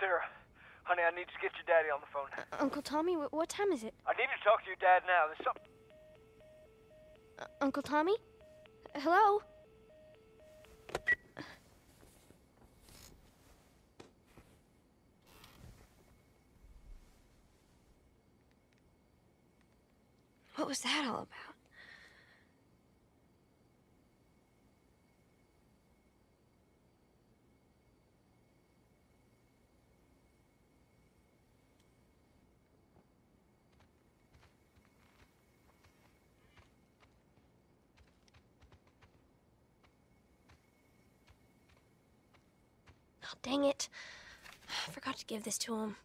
Sarah, honey, I need to get your daddy on the phone. Uh, Uncle Tommy, wh- what time is it? I need to talk to your dad now. There's something. Uh, Uncle Tommy? Hello? What was that all about? Dang it. I forgot to give this to him.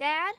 Dad?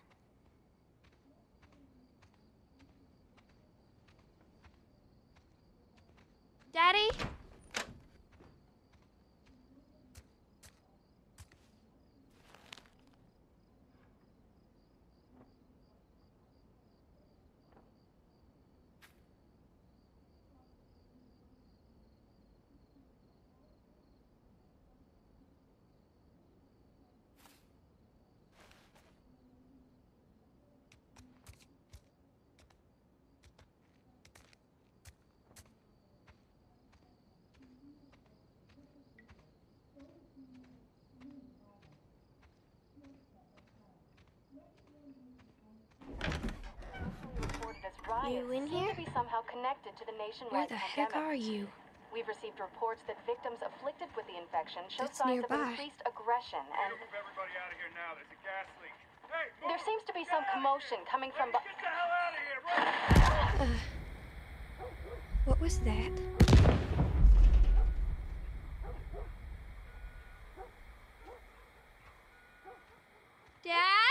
Riots You in seem here? to be somehow connected to the Where nationwide the heck are you? We've received reports that victims afflicted with the infection show That's signs of nearby. increased aggression, and Move everybody out of here now. There's a gas leak. Hey, move! there seems to be some commotion coming from. Get the hell out of here! Run! What was that? Dad? Dad?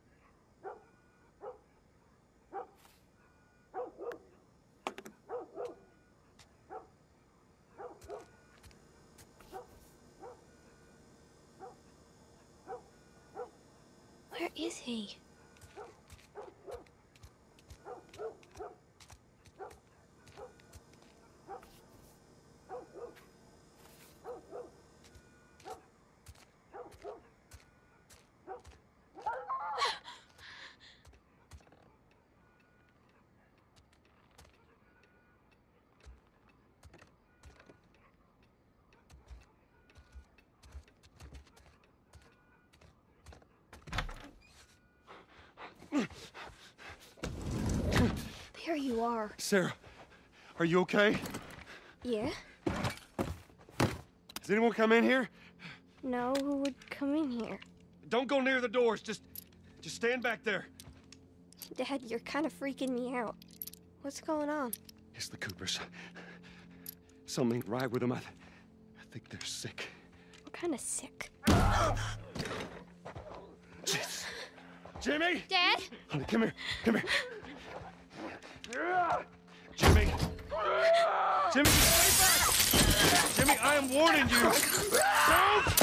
Where There you are. Sarah, are you okay? Yeah? Has anyone come in here? No, who would come in here? Don't go near the doors. Just, just stand back there. Dad, you're kind of freaking me out. What's going on? It's the Coopers. Something ain't right with them. I, th- I think they're sick. I'm kind of sick. Jimmy! Dad? Honey, come here. Come here. Jimmy! Jimmy, stay back! Jimmy, I am warning you! Don't!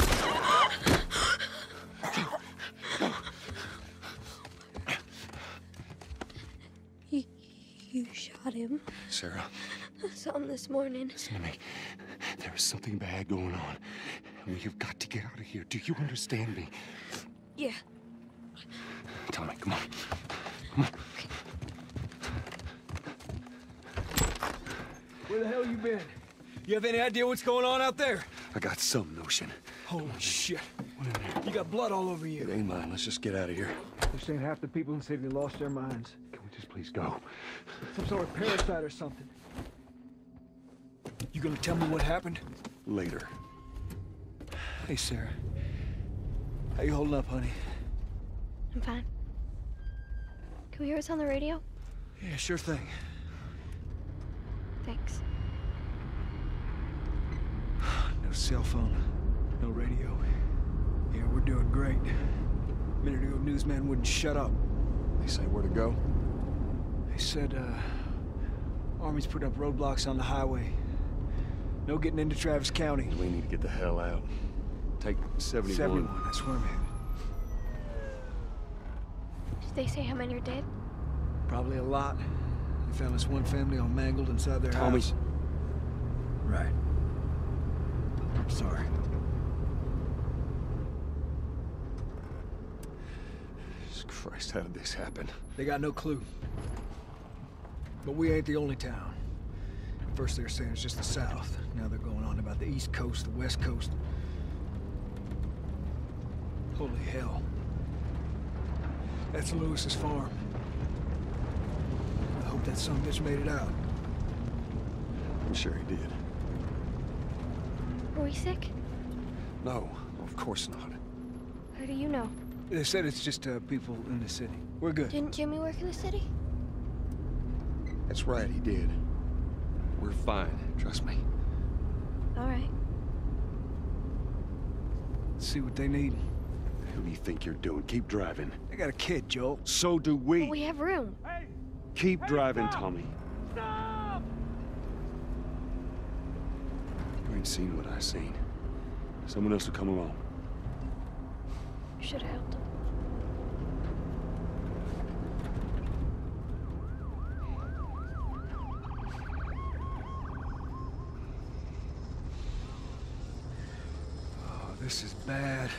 You, you shot him. Sarah, I saw him this morning. listen to me. There is something bad going on. And we have got to get out of here. Do you understand me? Yeah. Tommy, come on. Where the hell you been? You have any idea what's going on out there? I got some notion. Holy shit. You got blood all over It you. ain't mine. Let's just get out of here. This ain't half the people in the city lost their minds. Can we just please go? Some sort of parasite or something. You gonna tell me what happened? Later. Hey, Sarah. How you holding up, honey? I'm fine. Can we hear what's on the radio? Yeah, sure thing. Thanks. No cell phone, no radio. Yeah, we're doing great. A minute ago, newsman wouldn't shut up. They say where to go? They said, uh, Army's put up roadblocks on the highway. No getting into Travis County. We need to get the hell out. Take 71. 71, that's where I'm headed. Did they say how many are dead? Probably a lot. They found this one family all mangled inside their Tommy. house. Right. I'm sorry. Jesus Christ, how did this happen? They got no clue. But we ain't the only town. At first they were saying it's just the south. Now they're going on about the east coast, the west coast. Holy hell. That's Lewis's farm. I hope that son of bitch made it out. I'm sure he did. Are we sick? No, of course not. How do you know? They said it's just uh, people in the city. We're good. Didn't Jimmy work in the city? That's right, he did. We're fine, trust me. All right. See what they need. Who do you think you're doing? Keep driving. I got a kid, Joel. So do we. But we have room. Keep driving, Tommy. You ain't seen what I seen. Someone else will come along. You should have helped him. Oh, this is bad.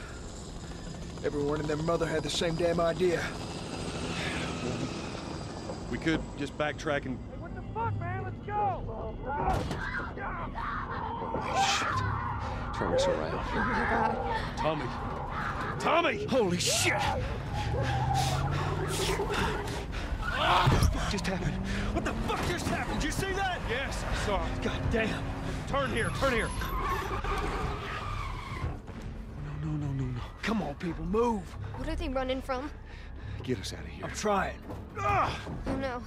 Everyone and their mother had the same damn idea. We could just backtrack and... What the fuck, man? Let's go! Holy shit. Turn us around. Oh my god. Tommy! Tommy! Holy shit! What the fuck just happened? What the fuck just happened? Did you see that? Yes, I saw it. God damn. Turn here, turn here. People, move. What are they running from? Get us out of here. I'm trying. Ah! Oh no.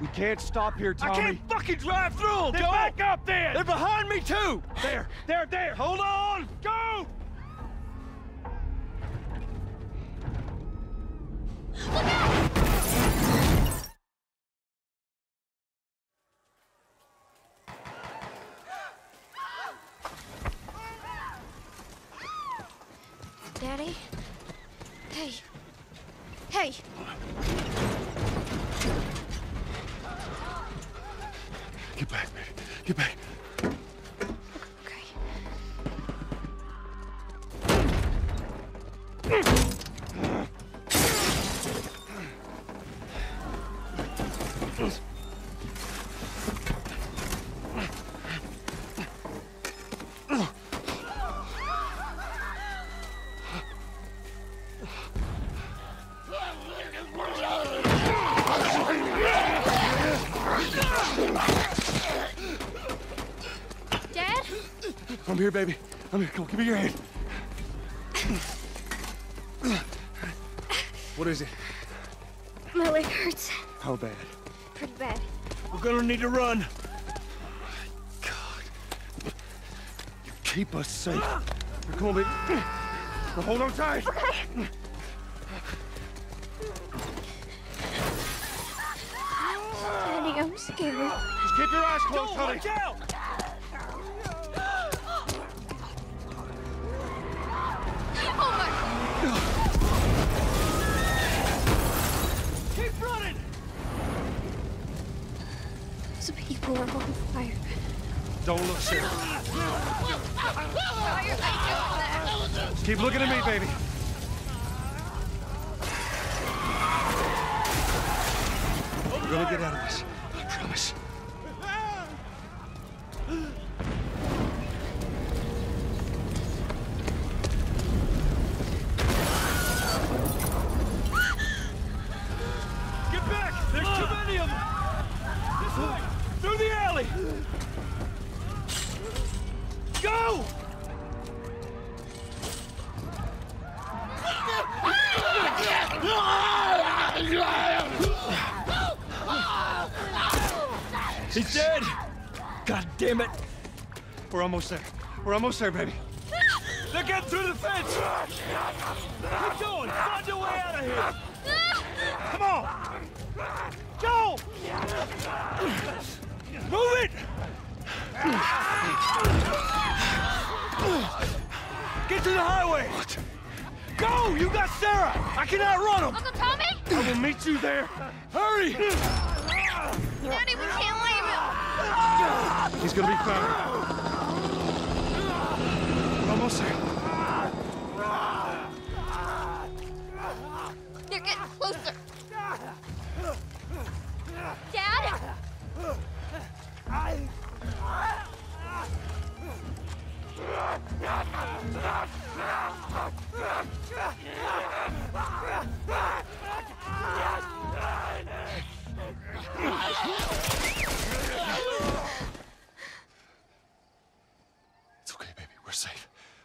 We can't stop here, Tommy. I can't fucking drive through them, Then Joel! back up there! They're behind me, too! There, there, there! Hold on! Go! Daddy? I'm here, baby. I'm here. Come on, give me your hand. What is it? My leg hurts. How bad? Pretty bad. We're gonna need to run. My god. You keep us safe. Here, come on, baby. Now hold on tight. Daddy, I'm scared. Just keep your eyes closed, honey. Watch out! Keep looking at me, baby. We're gonna get out of this. We're almost there. We're almost there, baby. They're getting through the fence! Keep going! Find your way out of here! Come on! Joe! Move it! Get to the highway! What? Go! You got Sarah! I can outrun him! Uncle Tommy? I will meet you there. Hurry! Daddy, we can't leave him! He's gonna be fine. There. They're getting closer. Dad? It's okay, baby. We're safe.